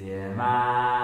姐妹